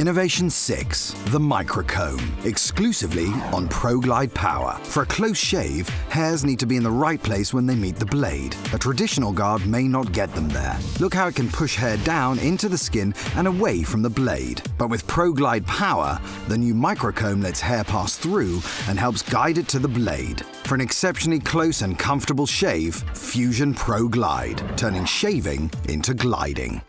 Innovation 6, the Microcomb, exclusively on ProGlide Power. For a close shave, hairs need to be in the right place when they meet the blade. A traditional guard may not get them there. Look how it can push hair down into the skin and away from the blade. But with ProGlide Power, the new Microcomb lets hair pass through and helps guide it to the blade. For an exceptionally close and comfortable shave, Fusion ProGlide, turning shaving into gliding.